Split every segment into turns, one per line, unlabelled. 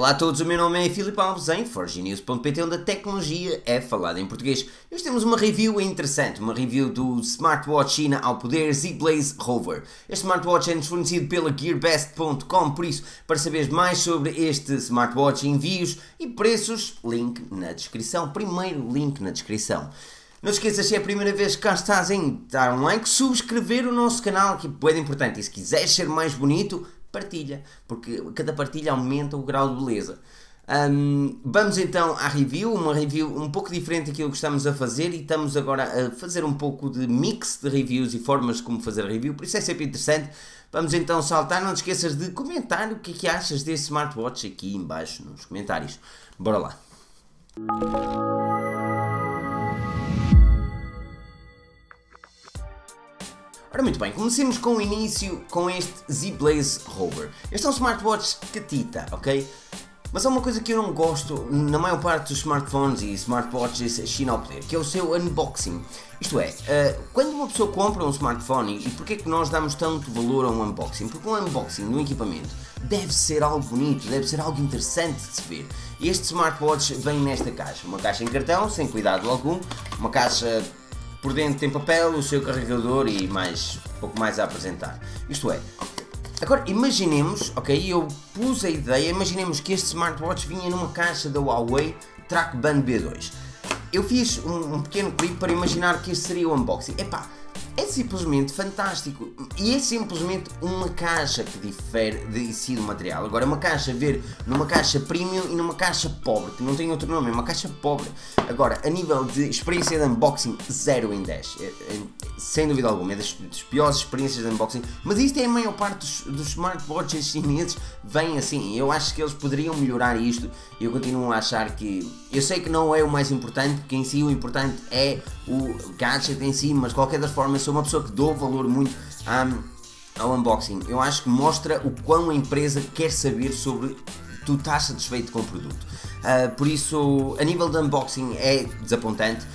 Olá a todos, o meu nome é Filipe Alves em forgenews.pt onde a tecnologia é falada em português. Hoje temos uma review interessante, uma review do smartwatch China ao poder Z-Blaze Rover. Este smartwatch é-nos fornecido pela GearBest.com, por isso, para saberes mais sobre este smartwatch, envios e preços, link na descrição. Primeiro link na descrição. Não esqueças, se é a primeira vez que cá estás em dar um like, subscrever o nosso canal, que é muito importante. E se quiseres ser mais bonito, partilha, porque cada partilha aumenta o grau de beleza. Um, vamos então à review, uma review um pouco diferente daquilo que estamos a fazer e estamos agora a fazer um pouco de mix de reviews e formas de como fazer a review, por isso é sempre interessante. Vamos então saltar, não te esqueças de comentar o que é que achas desse smartwatch aqui embaixo nos comentários. Bora lá! Ora, muito bem, comecemos com o início com este Z-Blaze Rover. Este é um smartwatch catita, ok? Mas há uma coisa que eu não gosto na maior parte dos smartphones e smartwatches China ao poder, que é o seu unboxing. Isto é, uh, quando uma pessoa compra um smartphone, e porquê que nós damos tanto valor a um unboxing? Porque um unboxing de um equipamento deve ser algo bonito, deve ser algo interessante de se ver. Este smartwatch vem nesta caixa, uma caixa em cartão, sem cuidado algum, uma caixa por dentro tem papel, o seu carregador e mais pouco mais a apresentar. Isto é, agora imaginemos, ok, eu pus a ideia, imaginemos que este smartwatch vinha numa caixa da Huawei Trackband B2. Eu fiz um, um pequeno clipe para imaginar que este seria o unboxing. Epá, é simplesmente fantástico. E é simplesmente uma caixa que difere de si do material. Agora, uma caixa, ver numa caixa premium e numa caixa pobre, que não tem outro nome, é uma caixa pobre. Agora, a nível de experiência de unboxing, 0 em 10. É, é, sem dúvida alguma, é das, das, piores experiências de unboxing. Mas isto é a maior parte dos, dos smartwatches chineses, vem assim. Eu acho que eles poderiam melhorar isto. Eu continuo a achar que. Eu sei que não é o mais importante, porque em si o importante é o gadget em si, mas de qualquer das formas sou uma pessoa que dou valor muito ao unboxing. Eu acho que mostra o quão a empresa quer saber sobre tu estás satisfeito com o produto. Uh, por isso, a nível de unboxing é desapontante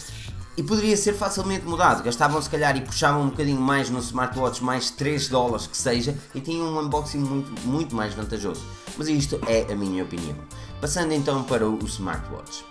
e poderia ser facilmente mudado. Gastavam se calhar e puxavam um bocadinho mais no smartwatch, mais 3 dólares que seja, e tinham um unboxing muito, muito mais vantajoso. Mas isto é a minha opinião. Passando então para o smartwatch.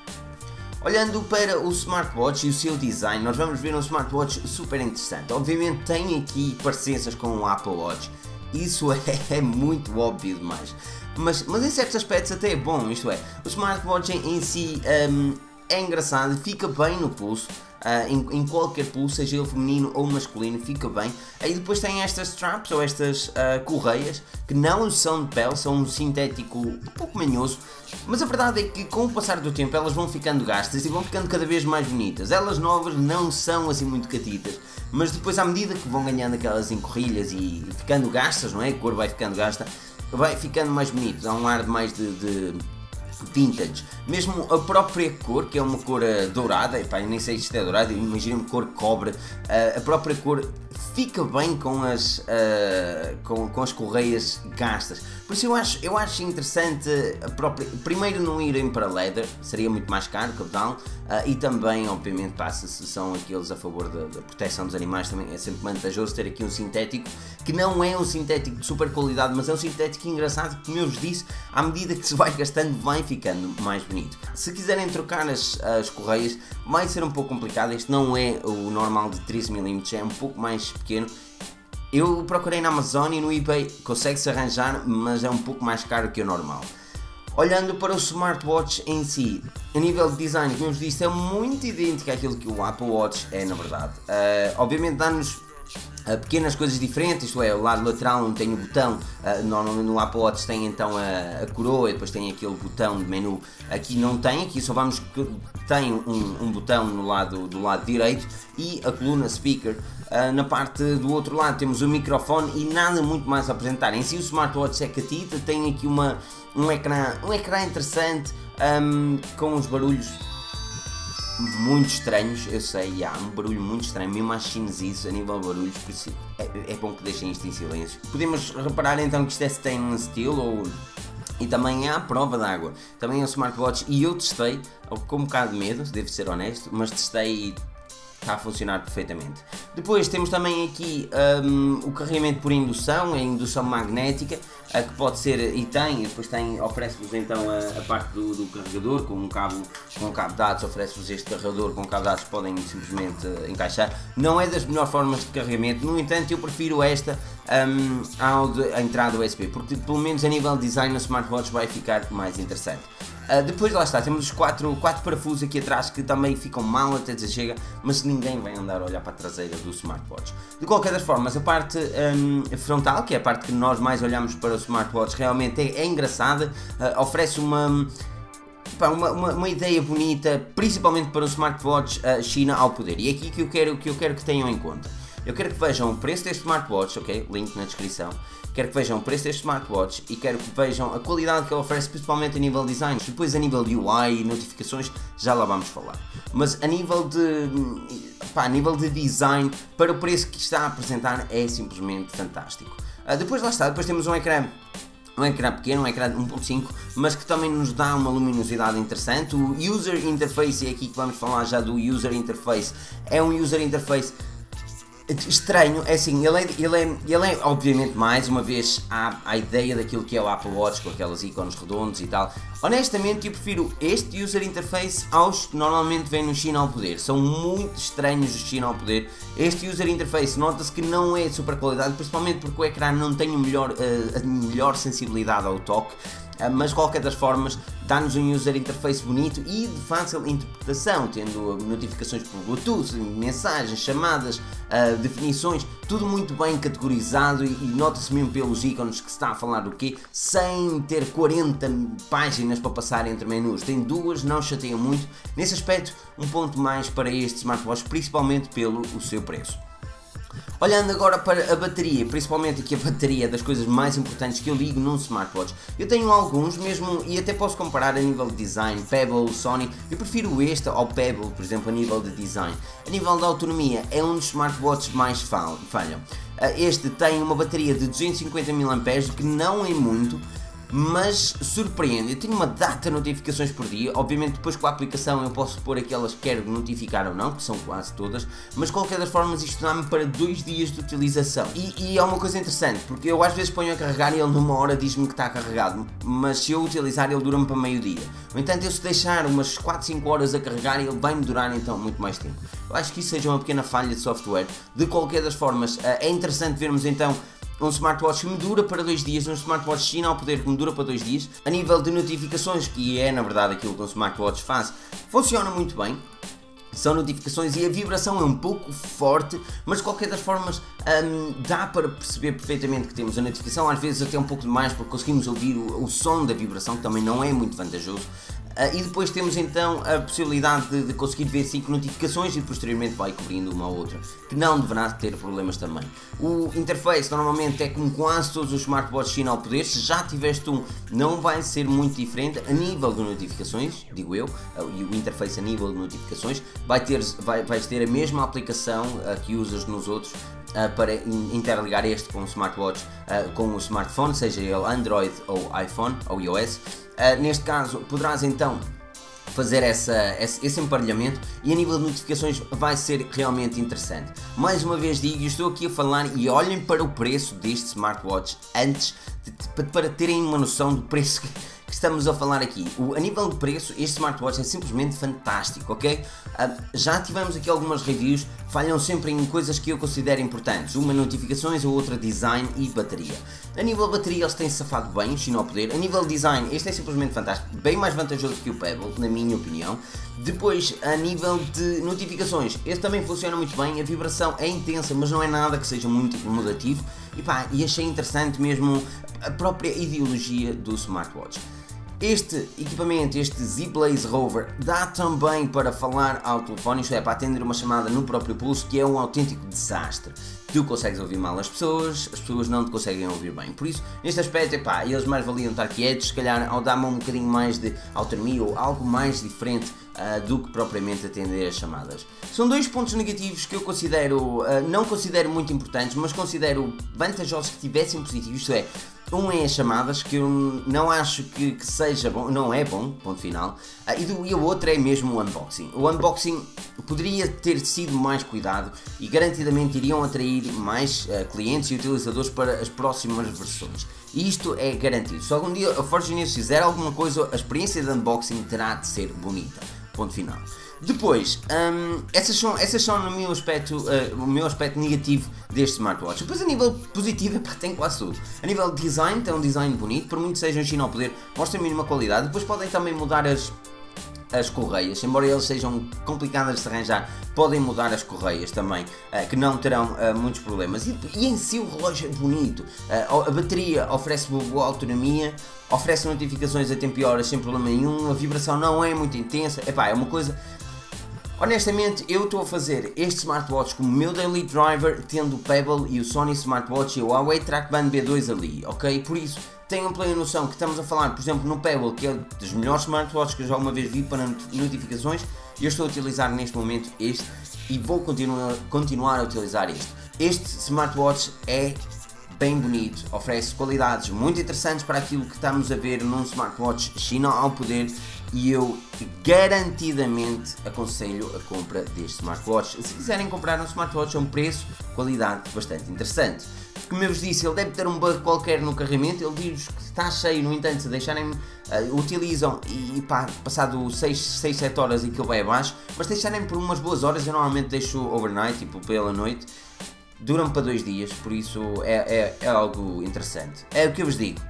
Olhando para o smartwatch e o seu design, nós vamos ver um smartwatch super interessante. Obviamente tem aqui parecenças com o Apple Watch, isso é, é muito óbvio demais. Mas, mas em certos aspectos até é bom, isto é, o smartwatch em, em si um, é engraçado, fica bem no pulso, uh, em, em, qualquer pulso, seja ele feminino ou masculino, fica bem. Aí depois tem estas straps ou estas uh, correias que não são de pele, são um sintético um pouco manhoso, mas a verdade é que com o passar do tempo elas vão ficando gastas e vão ficando cada vez mais bonitas. Elas novas não são assim muito catitas, mas depois à medida que vão ganhando aquelas encorrilhas e ficando gastas, não é? A cor vai ficando gasta, vai ficando mais bonito, dá um ar mais de, de vintage. Mesmo a própria cor, que é uma cor uh, dourada, epá, nem sei se isto é dourada, imagino-me cor cobre, uh, a própria cor fica bem com as, uh, com, com as correias gastas. Por isso eu acho, eu acho interessante a própria, primeiro não irem para leather, seria muito mais caro, capital, uh, e também, obviamente, passa se são aqueles a favor da, da, proteção dos animais, também é sempre vantajoso ter aqui um sintético, que não é um sintético de super qualidade, mas é um sintético engraçado, que, como eu vos disse, à medida que se vai gastando, vai ficando mais bonito. Se quiserem trocar as, as correias, vai ser um pouco complicado, este não é o normal de 13mm, é um pouco mais pequeno. Eu procurei na Amazon e no eBay consegue-se arranjar, mas é um pouco mais caro que o normal. Olhando para o smartwatch em si, a nível de design, como vos disse, é muito idêntico àquilo que o Apple Watch é na verdade. Uh, obviamente dá-nos Uh, pequenas coisas diferentes, isto é, o lado lateral não tem o botão, uh, normalmente no Apple Watch tem então a, a, coroa e depois tem aquele botão de menu, aqui não tem, aqui só vamos, tem um, um botão no lado, do lado direito e a coluna speaker, uh, na parte do outro lado temos o microfone e nada muito mais a apresentar, em si o smartwatch é catita, tem aqui uma, um, ecrã, um ecrã interessante um, com os barulhos muito estranhos, eu sei, há um barulho muito estranho, mesmo às isso a nível de barulhos, por isso é, é, bom que deixem isto em silêncio. Podemos reparar então que isto é stainless steel ou e também há a prova d'água, também é um smartwatch e eu testei, com um bocado de medo, devo ser honesto, mas testei está a funcionar perfeitamente. Depois temos também aqui um, o carregamento por indução, a indução magnética, a que pode ser e tem, depois tem, oferece-vos então a, a parte do, do, carregador com um cabo com um cabo dados, oferece-vos este carregador com um cabo dados podem simplesmente encaixar. Não é das melhores formas de carregamento, no entanto eu prefiro esta um, ao de, a entrada USB, porque pelo menos a nível de design o smartwatch vai ficar mais interessante. Uh, depois lá está, temos os quatro, quatro parafusos aqui atrás que também ficam mal até dizer chega, mas ninguém vai andar a olhar para a traseira do smartwatch. De qualquer das formas, a parte um, frontal, que é a parte que nós mais olhamos para o smartwatch, realmente é, é engraçada, uh, oferece uma, uma, uma, uma, ideia bonita, principalmente para o smartwatch uh, China ao poder. E é aqui que eu quero que, eu quero que tenham em conta. Eu quero que vejam o preço deste smartwatch, ok? Link na descrição. Quero que vejam o preço deste smartwatch e quero que vejam a qualidade que ele oferece, principalmente a nível de design. Depois a nível de UI e notificações, já lá vamos falar. Mas a nível de, pá, a nível de design, para o preço que está a apresentar, é simplesmente fantástico. Uh, depois lá está, depois temos um ecrã um ecrã pequeno, um ecrã de 1.5, mas que também nos dá uma luminosidade interessante. O User Interface, é aqui que vamos falar já do User Interface, é um User Interface estranho, é assim, ele é, ele é, ele é obviamente mais uma vez a, a ideia daquilo que é o Apple Watch com aquelas ícones redondos e tal. Honestamente eu prefiro este user interface aos que normalmente vêm no China ao poder. São muito estranhos os China ao poder. Este user interface nota-se que não é de super qualidade, principalmente porque o ecrã não tem o melhor, uh, a melhor sensibilidade ao toque. Ah, mas de qualquer das formas dá-nos um user interface bonito e de fácil interpretação, tendo notificações por Bluetooth, mensagens, chamadas, uh, definições, tudo muito bem categorizado e, e nota-se mesmo pelos ícones que se está a falar do quê, sem ter 40 páginas para passar entre menus. Tem duas, não chateiam muito. Nesse aspecto, um ponto mais para este smartwatch, principalmente pelo o seu preço. Olhando agora para a bateria, principalmente aqui a bateria das coisas mais importantes que eu ligo num smartwatch, eu tenho alguns mesmo e até posso comparar a nível de design, Pebble, Sony, eu prefiro este ao Pebble, por exemplo, a nível de design. A nível de autonomia, é um dos smartwatches mais falham. Ah, este tem uma bateria de 250 mAh, que não é muito, mas surpreende. Eu tenho uma data de notificações por dia, obviamente depois com a aplicação eu posso pôr aquelas que quero notificar ou não, que são quase todas, mas de qualquer das formas isto dá-me para dois dias de utilização. E, e, é uma coisa interessante, porque eu às vezes ponho a carregar e ele numa hora diz-me que está carregado, mas se eu utilizar ele dura-me para meio dia. No entanto, eu se deixar umas 4, 5 horas a carregar ele vai-me durar então muito mais tempo. Eu acho que isso seja uma pequena falha de software. De qualquer das formas, eh, é interessante vermos então um smartwatch que me dura para dois dias, um smartwatch China ao poder que me dura para dois dias. A nível de notificações, que é na verdade aquilo que um smartwatch faz, funciona muito bem. São notificações e a vibração é um pouco forte, mas de qualquer das formas um, dá para perceber perfeitamente que temos a notificação, às vezes até um pouco demais, porque conseguimos ouvir o, o som da vibração, que também não é muito vantajoso. Uh, e depois temos então a possibilidade de, de, conseguir ver 5 notificações e posteriormente vai cobrindo uma ou outra, que não deverá ter problemas também. O interface normalmente é como quase todos os smartwatches ao poder, se já tiveste um, não vai ser muito diferente a nível de notificações, digo eu, uh, e o interface a nível de notificações, vai ter, vai, vais ter a mesma aplicação uh, que usas nos outros para interligar este com o smartwatch, com o smartphone, seja ele Android ou iPhone ou iOS Uh, neste caso, poderás então fazer essa, esse, emparelhamento e a nível de notificações vai ser realmente interessante. Mais uma vez digo, estou aqui a falar e olhem para o preço deste smartwatch antes de, de, para terem uma noção do preço estamos a falar aqui. O, a nível de preço, este smartwatch é simplesmente fantástico, ok? Uh, já tivemos aqui algumas reviews, falham sempre em coisas que eu considero importantes. Uma notificações, a outra design e bateria. A nível de bateria eles têm safado bem, China ao poder. A nível de design, este é simplesmente fantástico, bem mais vantajoso que o Pebble, na minha opinião. Depois, a nível de notificações, este também funciona muito bem, a vibração é intensa, mas não é nada que seja muito incomodativo. E pá, e achei interessante mesmo a própria ideologia do smartwatch. Este equipamento, este Z-Blaze Rover, dá também para falar ao telefone, isto é, para atender uma chamada no próprio pulso, que é um autêntico desastre. Tu consegues ouvir mal as pessoas, as pessoas não te conseguem ouvir bem. Por isso, neste aspecto, epá, eles mais valiam estar quietos, se calhar ao dar-me um bocadinho mais de autonomia ou algo mais diferente uh, do que propriamente atender as chamadas. São dois pontos negativos que eu considero, uh, não considero muito importantes, mas considero vantajosos que tivessem positivo, isto é, Um é as chamadas, que eu não acho que, que seja bom, não é bom, ponto final. Ah, e, do, e o outro é mesmo o unboxing. O unboxing poderia ter sido mais cuidado e garantidamente iriam atrair mais uh, clientes e utilizadores para as próximas versões. E isto é garantido. Se algum dia a Forge News fizer alguma coisa, a experiência de unboxing terá de ser bonita. Ponto final. Depois, um, essas, são, essas são no meu aspecto, uh, o meu aspecto negativo deste smartwatch. Depois a nível positivo, pá, tem quase tudo. A nível de design, tem um design bonito, por muito seja China ao poder, mostra a mínima qualidade. Depois podem também mudar as, as correias, embora eles sejam complicadas de arranjar, podem mudar as correias também, uh, que não terão uh, muitos problemas. E, e, em si o relógio é bonito, a bateria oferece boa autonomia, oferece notificações a tempo e horas sem problema nenhum, a vibração não é muito intensa, Epá, é uma coisa Honestamente, eu estou a fazer este smartwatch como meu daily driver, tendo o Pebble e o Sony Smartwatch e o Huawei Trackband B2 ali, ok? Por isso, tenham plena noção que estamos a falar, por exemplo, no Pebble, que é dos melhores smartwatches que eu já uma vez vi para notificações, eu estou a utilizar neste momento este e vou continuar, continuar a utilizar este. Este smartwatch é bem bonito, oferece qualidades muito interessantes para aquilo que estamos a ver num smartwatch China ao poder e eu garantidamente aconselho a compra deste smartwatch. Se quiserem comprar um smartwatch a um preço, qualidade bastante interessante. Como eu vos disse, ele deve ter um bug qualquer no carregamento, ele diz que está cheio, no entanto, se deixarem, uh, utilizam e pá, passado 6, 6, 7 horas aquilo vai abaixo, mas deixarem por umas boas horas, eu normalmente deixo overnight, tipo pela noite, duram para dois dias, por isso é, é, é algo interessante. É o que eu vos digo.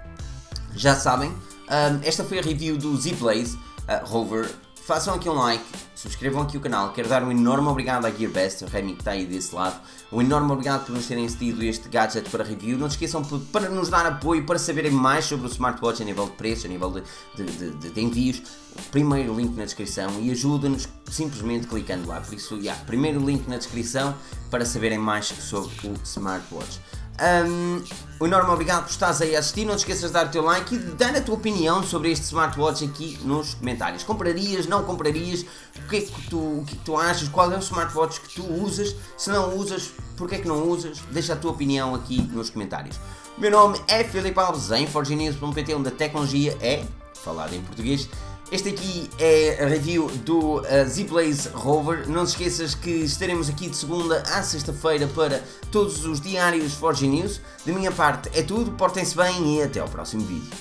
Já sabem, um, esta foi a review do Z-Blaze uh, Rover. Façam aqui um like, subscrevam aqui o canal. Quero dar um enorme obrigado à GearBest, o Remy que está aí desse lado. Um enorme obrigado por nos terem cedido este gadget para review. Não se esqueçam para nos dar apoio, para saberem mais sobre o smartwatch a nível de preço, a nível de, de, de, de envios. Primeiro link na descrição e ajuda-nos simplesmente clicando lá. Por isso, yeah, primeiro link na descrição para saberem mais sobre o smartwatch. Um, um enorme obrigado por estares aí a assistir. Não te esqueças de dar o teu like e de dar a tua opinião sobre este smartwatch aqui nos comentários. Comprarias, não comprarias? O que é que tu, o que, é tu achas? Qual é o smartwatch que tu usas? Se não usas, porquê é que não usas? Deixa a tua opinião aqui nos comentários. O meu nome é Filipe Alves em forginews.pt onde a tecnologia é falada em português. Este aqui é a review do uh, Z-Blaze Rover. Não te esqueças que estaremos aqui de segunda à sexta-feira para todos os diários Forge News. Da minha parte é tudo, portem-se bem e até ao próximo vídeo.